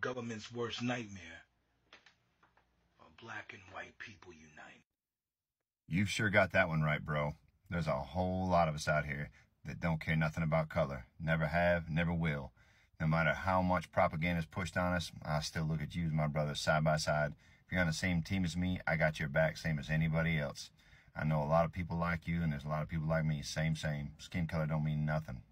government's worst nightmare. While black and white people unite. You've sure got that one right, bro. There's a whole lot of us out here that don't care nothing about color. Never have, never will. No matter how much propaganda is pushed on us, I still look at you as my brother side by side. If you're on the same team as me, I got your back, same as anybody else. I know a lot of people like you, and there's a lot of people like me. Same, same. Skin color don't mean nothing.